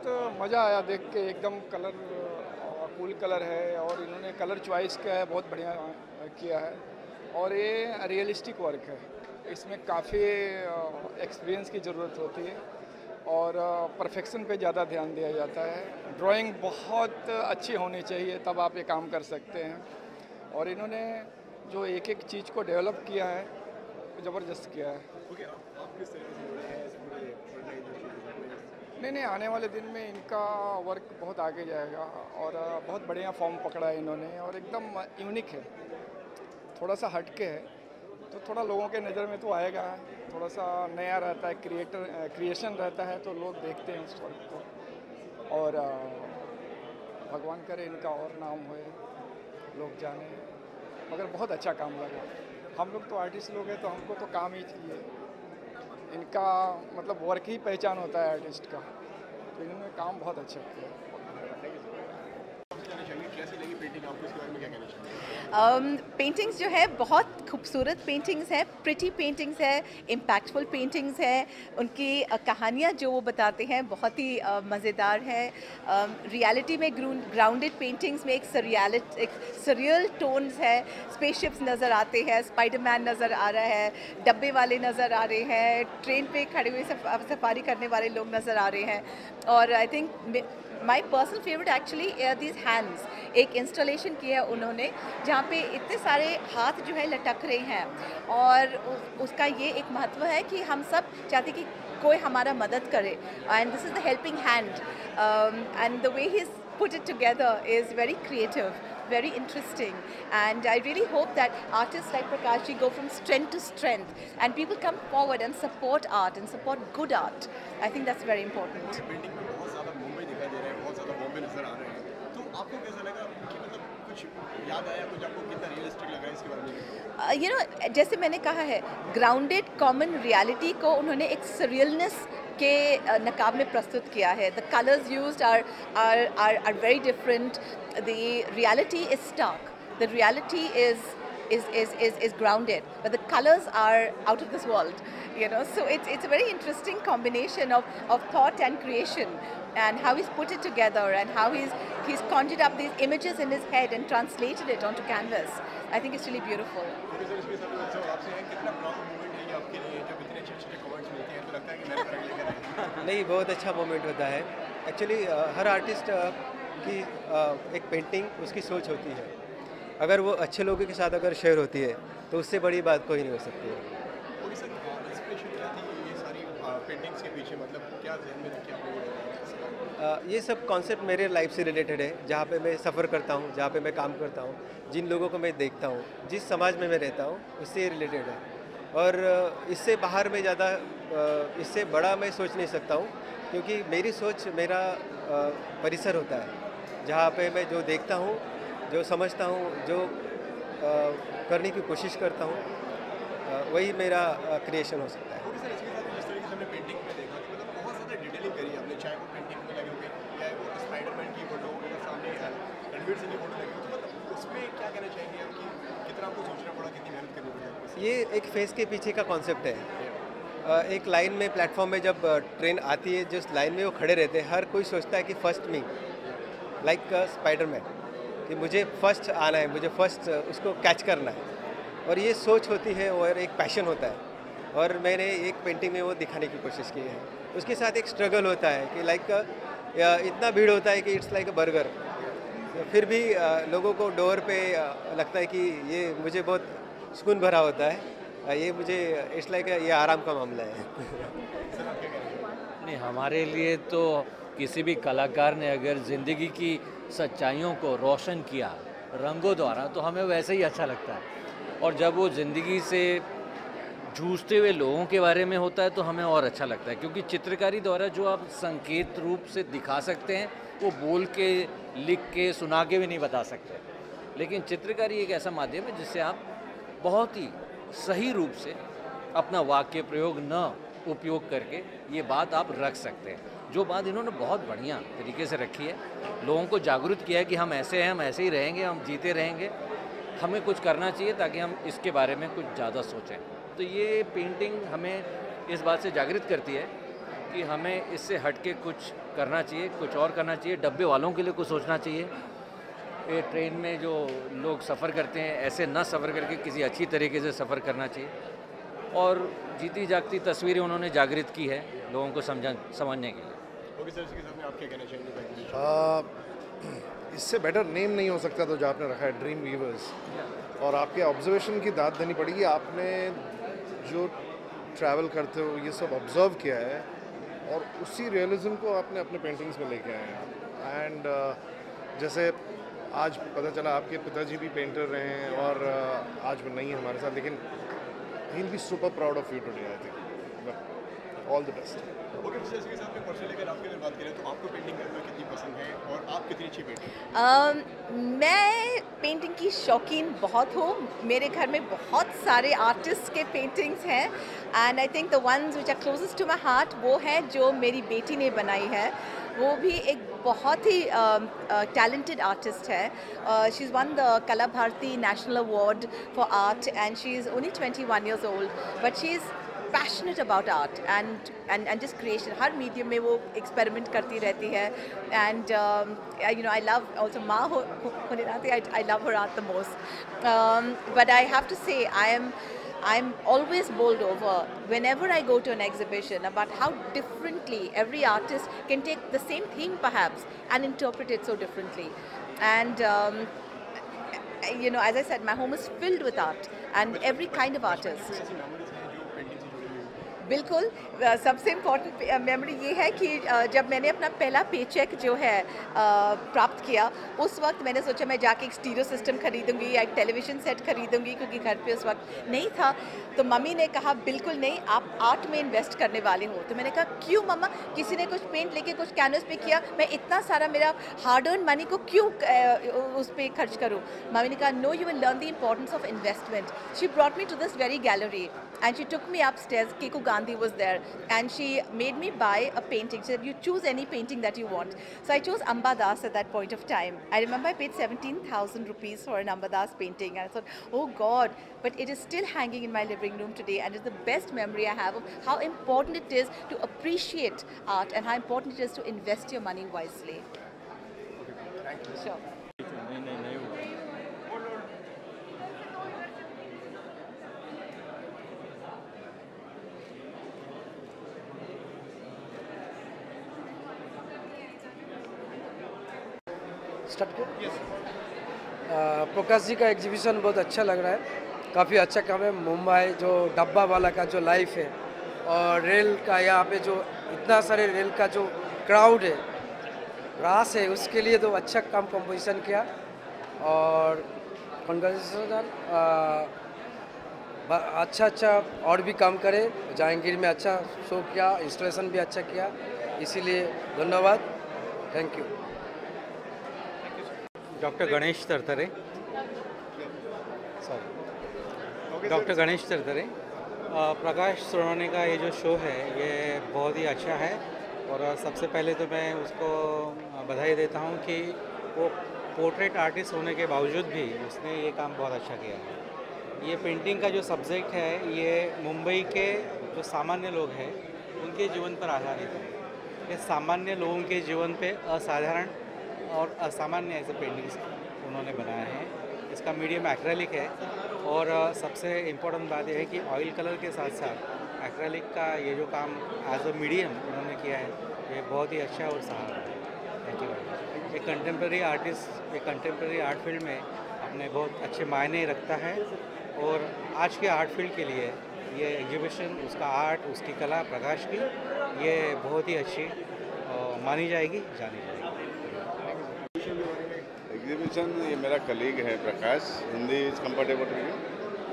बहुत मज़ा आया देख के, एकदम कलर कूल कलर है और इन्होंने कलर चॉइस किया है, बहुत बढ़िया किया है और ये रियलिस्टिक वर्क है। इसमें काफ़ी एक्सपीरियंस की ज़रूरत होती है और परफेक्शन पे ज़्यादा ध्यान दिया जाता है। ड्राइंग बहुत अच्छी होनी चाहिए, तब आप ये काम कर सकते हैं। और इन्होंने जो एक एक चीज़ को डेवलप किया है, ज़बरदस्त किया है। नहीं नहीं, आने वाले दिन में इनका वर्क बहुत आगे जाएगा और बहुत बढ़िया फॉर्म पकड़ा है इन्होंने और एकदम यूनिक है। थोड़ा सा हटके है तो थोड़ा लोगों के नज़र में तो आएगा। थोड़ा सा नया रहता है क्रिएटर क्रिएशन रहता है तो लोग देखते हैं उस वर्क को। और भगवान करे इनका और नाम होए, लोग जाने। मगर बहुत अच्छा काम लगा। हम लोग तो आर्टिस्ट लोग हैं तो हमको तो काम ही चाहिए। इनका मतलब वर्क ही पहचान होता है आर्टिस्ट का। तो इन्होंने काम बहुत अच्छा किया। पेंटिंग्स um, जो है बहुत खूबसूरत पेंटिंग्स है प्रिटी पेंटिंग्स है इम्पैक्टफुल पेंटिंग्स है। उनकी कहानियाँ जो वो बताते हैं बहुत ही मज़ेदार है। रियलिटी um, में ग्राउंडेड पेंटिंग्स में एक सरियालिट एक सरियल टोन्स है। स्पेसशिप्स नज़र आते हैं स्पाइडरमैन नज़र आ रहा है डब्बे वाले नज़र आ रहे हैं ट्रेन पे खड़े हुए सफारी करने वाले लोग नज़र आ रहे हैं। और I think my personal favourite actually are these hands एक इंस्टॉलेशन किया है उन्होंने, जहाँ पे इतने सारे हाथ जो है लटक रहे हैं। और उसका ये एक महत्व है कि हम सब चाहते कि कोई हमारा मदद करे। And this is the helping hand and the way he put it together is very creative very interesting and I really hope that artist like Prakash ji go from strength to strength and people come forward and support art and support good art I think that's very important आपको कैसा लगा? कि मतलब कुछ याद आया, कुछ आपको कितना रियलिस्टिक लगा इसके बारे में? यू नो जैसे मैंने कहा है ग्राउंडेड कॉमन रियलिटी को उन्होंने एक सरियलनेस के नकाब में प्रस्तुत किया है। The colours use are are are very different the reality is stark the reality is is, is, is, is grounded, but the colors are out of this world, you know. So it's, it's a very interesting combination of, of thought and creation and how he's put it together and how he's, he's conjured up these images in his head and translated it onto canvas. I think it's really beautiful. नहीं बहुत अच्छा moment होता है actually हर artist की एक painting उसकी सोच होती है अगर वो अच्छे लोगों के साथ अगर शेयर होती है तो उससे बड़ी बात कोई नहीं हो सकती है। ये सब कॉन्सेप्ट मेरे लाइफ से रिलेटेड है जहाँ पे मैं सफ़र करता हूँ जहाँ पे मैं काम करता हूँ जिन लोगों को मैं देखता हूँ जिस समाज में मैं रहता हूँ उससे रिलेटेड है। और इससे बाहर में ज़्यादा इससे बड़ा मैं सोच नहीं सकता हूँ क्योंकि मेरी सोच मेरा परिसर होता है जहाँ पे मैं जो देखता हूँ जो समझता हूँ जो आ, करने की कोशिश करता हूँ वही मेरा क्रिएशन हो सकता है। ये एक फेस के पीछे का कॉन्सेप्ट है। एक लाइन में प्लेटफॉर्म में जब ट्रेन आती है जिस लाइन में वो खड़े रहते हैं हर कोई सोचता है कि फ़र्स्ट मी लाइक स्पाइडरमैन कि मुझे फ़र्स्ट आना है, मुझे फ़र्स्ट उसको कैच करना है। और ये सोच होती है और एक पैशन होता है। और मैंने एक पेंटिंग में वो दिखाने की कोशिश की है। उसके साथ एक स्ट्रगल होता है कि लाइक इतना भीड़ होता है कि इट्स लाइक अ बर्गर फिर भी लोगों को डोर पे लगता है कि ये मुझे बहुत सुकून भरा होता है। ये मुझे इट्स लाइक ये आराम का मामला है। नहीं, हमारे लिए तो किसी भी कलाकार ने अगर ज़िंदगी की सच्चाइयों को रोशन किया रंगों द्वारा तो हमें वैसे ही अच्छा लगता है। और जब वो ज़िंदगी से जूझते हुए लोगों के बारे में होता है तो हमें और अच्छा लगता है, क्योंकि चित्रकारी द्वारा जो आप संकेत रूप से दिखा सकते हैं, वो बोल के, लिख के, सुना के भी नहीं बता सकते। लेकिन चित्रकारी एक ऐसा माध्यम है, जिससे आप बहुत ही सही रूप से अपना वाक्य प्रयोग न उपयोग करके ये बात आप रख सकते हैं। जो बात इन्होंने बहुत बढ़िया तरीके से रखी है। लोगों को जागरूक किया है कि हम ऐसे हैं, हम ऐसे ही रहेंगे, हम जीते रहेंगे। हमें कुछ करना चाहिए ताकि हम इसके बारे में कुछ ज़्यादा सोचें। तो ये पेंटिंग हमें इस बात से जागृत करती है कि हमें इससे हट के कुछ करना चाहिए, कुछ और करना चाहिए, डब्बे वालों के लिए कुछ सोचना चाहिए। ये ट्रेन में जो लोग सफ़र करते हैं, ऐसे न सफ़र करके किसी अच्छी तरीके से सफ़र करना चाहिए। और जीती जागती तस्वीरें उन्होंने जागृत की है लोगों को समझा, समझने के लिए। ओके सर इसके साथ में आप क्या कहना चाहेंगे इससे बेटर नेम नहीं हो सकता तो जो आपने रखा है ड्रीम वीवर्स और आपके ऑब्जर्वेशन की दाद देनी पड़ेगी। आपने जो ट्रैवल करते हो ये सब ऑब्ज़र्व किया है और उसी रियलिज्म को आपने अपने पेंटिंग्स में लेके आए हैं। एंड जैसे आज पता चला आपके पिताजी भी पेंटर रहे हैं और uh, आज वो नहीं है हमारे साथ लेकिन he be super proud of you today I think all the best तो मैं पेंटिंग की शौकीन बहुत हूँ। मेरे घर में बहुत सारे आर्टिस्ट के पेंटिंग्स हैं। And I think the ones which are closest to my heart वो है जो मेरी बेटी ने बनाई है। वो भी एक बहुत ही टैलेंटेड आर्टिस्ट है she is won the Kala Bharati national award for art and she is only twenty one years old but she is Passionate about art and and and just creation her medium में वो experiment करती रहती है and you know I love also माँ हो होने नाते I love her art the most but I have to say I am I'm always bowled over whenever I go to an exhibition about how differently every artist can take the same theme perhaps and interpret it so differently. And um, you know, as I said, my home is filled with art and every kind of artist. बिल्कुल सबसे important memory ये है कि जब मैंने अपना पहला paycheque जो है प्राप्त किया, उस वक्त मैंने सोचा मैं जाके एक स्टीरियो सिस्टम खरीदूँगी या एक टेलीविज़न सेट खरीदूँगी, क्योंकि घर पे उस वक्त नहीं था। तो मम्मी ने कहा, बिल्कुल नहीं, आप आर्ट में इन्वेस्ट करने वाले हो। तो मैंने कहा, क्यों मम्मा? किसी ने कुछ पेंट लेके, कुछ कैनवस पे किया, मैं इतना सारा मेरा हार्ड अर्न मनी को क्यों उस पर खर्च करूँ? मम्मी ने कहा no you will learn the importance of investment she brought me to this very gallery and she took me upstairs. Keku Gandhi was there, and she made me buy a painting. She said, "You choose any painting that you want." So I chose Amba Das at that point of time. I remember I paid seventeen thousand rupees for an Amba Das painting, and I thought, "Oh God!" But it is still hanging in my living room today, and it's the best memory I have of how important it is to appreciate art and how important it is to invest your money wisely. Okay, thank you. Sure. Start किया? प्रकाश जी का exhibition बहुत अच्छा लग रहा है। काफ़ी अच्छा काम है। मुंबई जो डब्बा वाला का जो लाइफ है और रेल का यहाँ पे जो इतना सारे रेल का जो क्राउड है रास है उसके लिए तो अच्छा काम कंपोजिशन किया। और कंग्रेचुलेसन अच्छा अच्छा और भी काम करे। जहांगीर में अच्छा शो किया इंस्टॉलेशन भी अच्छा किया। इसीलिए धन्यवाद। Thank you doctor Ganesh Tartare. Sorry doctor Ganesh Tartare. Prakash Sonane का ये जो शो है ये बहुत ही अच्छा है और सबसे पहले तो मैं उसको बधाई देता हूँ कि वो पोर्ट्रेट आर्टिस्ट होने के बावजूद भी उसने ये काम बहुत अच्छा किया है। ये पेंटिंग का जो सब्जेक्ट है ये मुंबई के जो सामान्य लोग हैं उनके जीवन पर आधारित है। ये सामान्य लोगों के जीवन पे असाधारण और असामान्य ऐसे पेंटिंग्स उन्होंने बनाए हैं। इसका मीडियम एक्रेलिक है और सबसे इम्पोर्टेंट बात यह है कि ऑयल कलर के साथ साथ एक्रेलिक का ये जो काम एज अ मीडियम उन्होंने किया है, ये बहुत ही अच्छा और सहारा है। थैंक यू एक कंटेम्प्रेरी आर्टिस्ट एक कंटेम्प्रेरी आर्ट फ़ील्ड में अपने बहुत अच्छे मायने रखता है और आज के आर्ट फ़ील्ड के लिए ये एग्जीबिशन उसका आर्ट उसकी कला, प्रकाश की ये बहुत ही अच्छी मानी जाएगी, जानी जाएगी। एग्जीबिशन ये मेरा कलीग है Prakash. Hindi is comfortable to you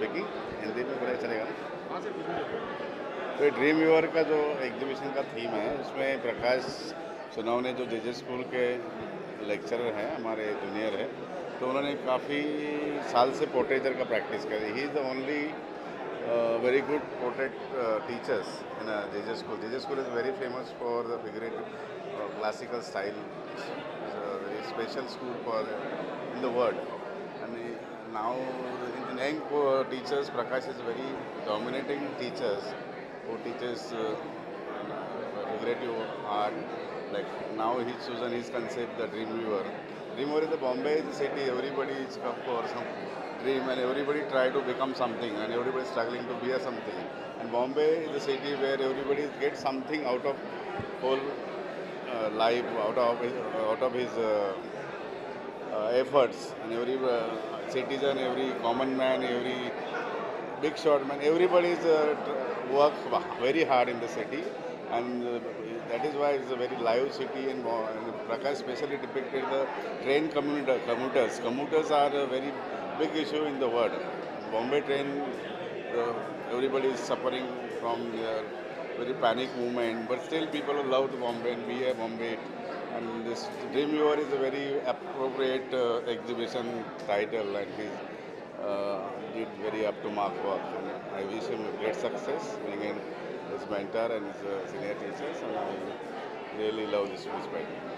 देखिए हिंदी में बड़ा चलेगा ना? तो ये ड्रीम व्यूअर का जो एग्जीबिशन का थीम है उसमें प्रकाश सुनावने जो जे स्कूल के लेक्चरर हैं हमारे जूनियर है तो उन्होंने काफ़ी साल से पोर्ट्रेचर का प्रैक्टिस करी। He is the only very good portrait teachers in school. J school is very famous for the figurative classical style. It's a very special school for in the world. And now uh, teachers, Prakash is very dominating teachers who teaches uh, figurative art Like now he's chosen his concept, the Dreamweaver. Dreamweaver is the Bombay is the city. Everybody is come for some dream, and everybody try to become something, and everybody is struggling to be a something. And Bombay is the city where everybody gets something out of whole life, out of his, out of his uh, uh, efforts, and every uh, citizen, every common man, every big shot man, everybody is work very hard in the city, and uh, that is why it's a very live city. And, and Prakash specially depicted the train commuter, commuters. Commuters are a very big issue in the world. Bombay train, uh, everybody is suffering from their very panic movement, but still people love Bombay and be a Bombay. And this Dream Dreamweaver is a very appropriate uh, exhibition title, and he uh, did very up to mark work. And I wish him great success, being in his mentor and his uh, senior teachers, and I really love this him.